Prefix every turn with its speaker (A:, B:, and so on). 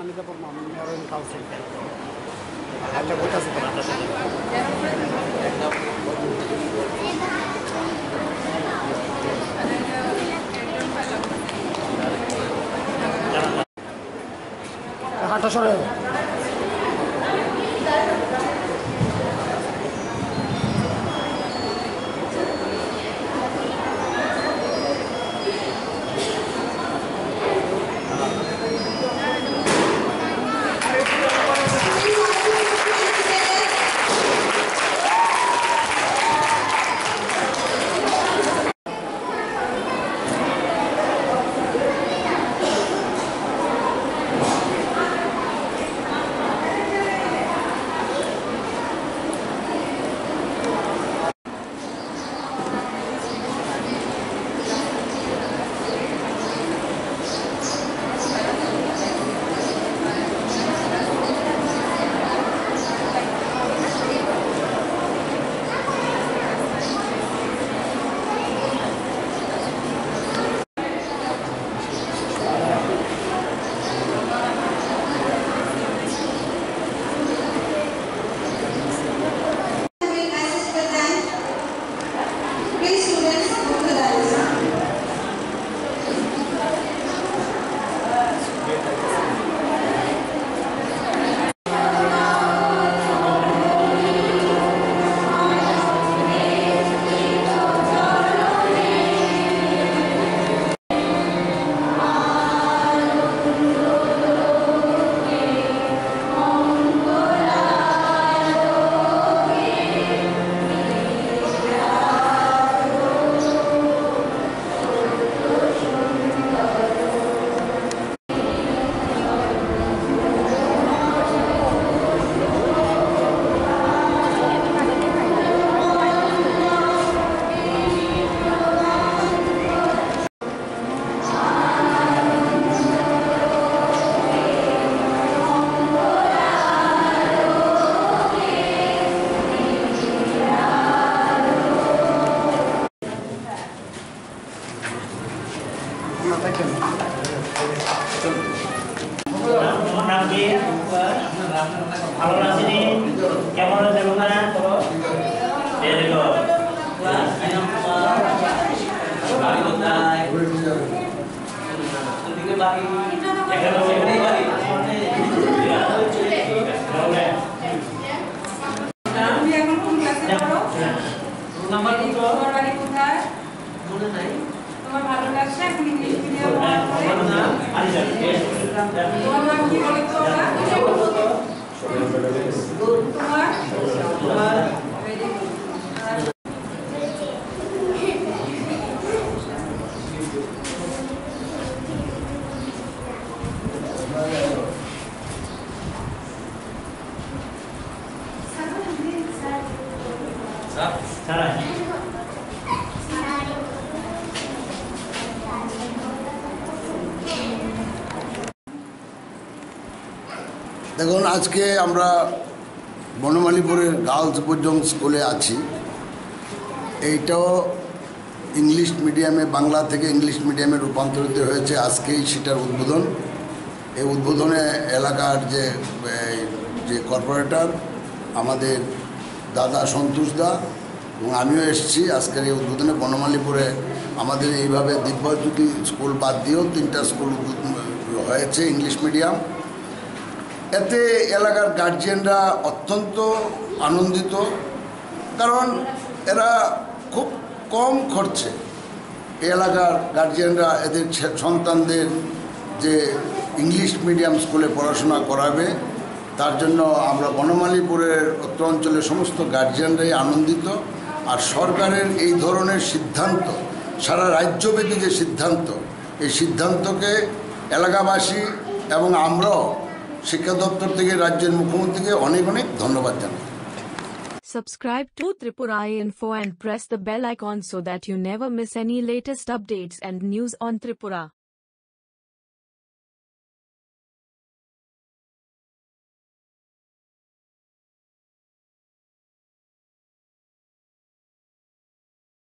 A: for Manipur Mayor Council. Ya বইটা আছে তো Ya সাথে। হাঁটা সরে
B: পড়ো
C: রোল নাম্বার কত?
B: তোমার ভালো লাগছে
D: নাম
B: কি ওরা? তোমার
C: তোমার
B: Very good.
C: স্যার,
D: সারা
E: দেখুন, আজকে আমরা বনমালীপুরের গার্লস পর্যন্ত স্কুলে আছি। এইটাও ইংলিশ মিডিয়ামে, বাংলা থেকে ইংলিশ মিডিয়ামে রূপান্তরিত হয়েছে। আজকেই সেটার উদ্বোধন। এই উদ্বোধনে এলাকার যে যে কর্পোরেটর, আমাদের দাদা সন্তোষ দা, এবং আমিও এসেছি আজকের এই উদ্বোধনে বনমালীপুরে। আমাদের এইভাবে দিব্যজ্যোতি স্কুল বাদ দিয়েও তিনটা স্কুল হয়েছে ইংলিশ মিডিয়াম। এতে এলাকার গার্জিয়ানরা অত্যন্ত আনন্দিত, কারণ এরা খুব কম খরচে এলাকার গার্জিয়ানরা, এদের সন্তানদের যে ইংলিশ মিডিয়াম স্কুলে পড়াশোনা করাবে। তার জন্য আমরা বনমালীপুরের উত্তর অঞ্চলের সমস্ত গার্জিয়ানরাই আনন্দিত। আর সরকারের এই ধরনের সিদ্ধান্ত, সারা রাজ্যব্যাপী যে সিদ্ধান্ত, এই সিদ্ধান্তকে এলাকাবাসী এবং আমরাও শিক্ষা দপ্তর থেকে, রাজ্যের মুখ্যমন্ত্রীকে অনেক অনেক ধন্যবাদ জানাই।
F: Subscribe to Tripura Info and press the bell icon so that you never miss any latest updates and news on Tripura.